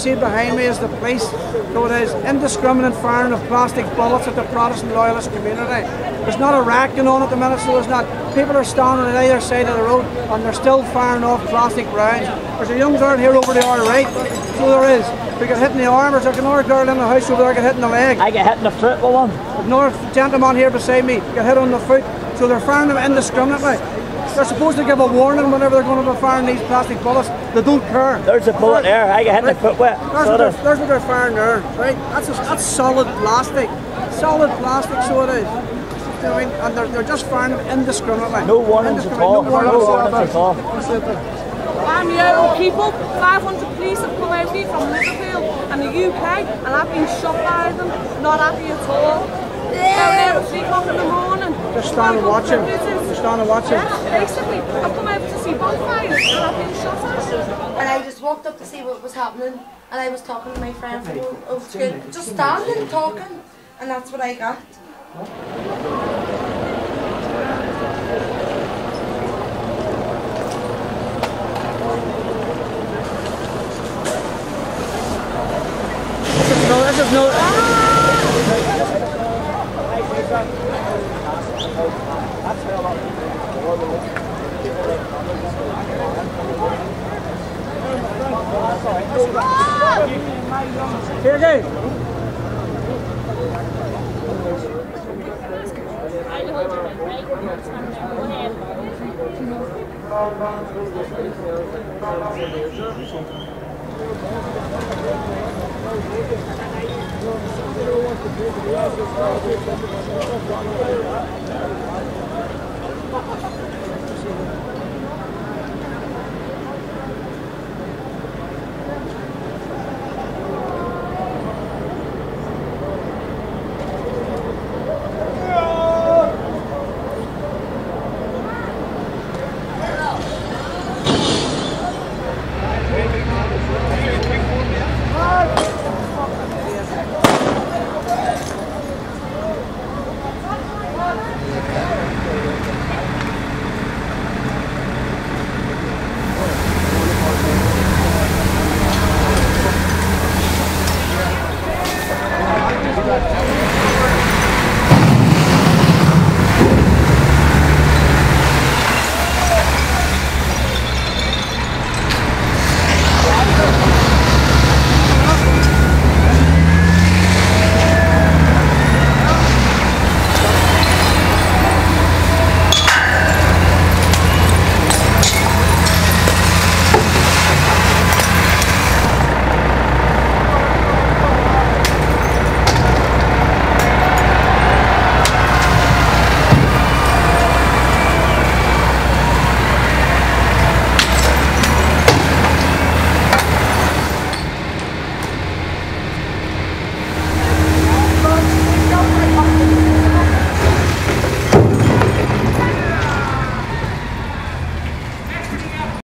see behind me is the police. So it is indiscriminate firing of plastic bullets at the Protestant loyalist community. There's not a racking on at the minute, so there's not. People are standing on either side of the road and they're still firing off plastic rounds. There's a young girl here over the other right, so there is. We get hit in the arm, there's another girl in the house over there get hit in the leg. I get hit in the foot with one. Another gentleman here beside me get hit on the foot, so they're firing them indiscriminately. They're supposed to give a warning whenever they're going to be firing these plastic bullets. They don't care. There's a bullet there. I get hit in the foot with. There's what, they're, there's what they're firing there, right? That's a, that's solid plastic, solid plastic. So it is. You know I mean? And they're, they're just firing indiscriminately. No warnings at all. No warnings at all. I'm your own people. 500 police have come out here from Liverpool and the UK, and I've been shot by them. Not happy at all. Down there at 3 o'clock in the morning. Just stand and watch standing watching. Just standing watching. Yeah, basically. I've come over to see bonfires and I've been shot at. And I just walked up to see what was happening and I was talking to my friend from over school, just standing talking and that's what I got. Cheguei!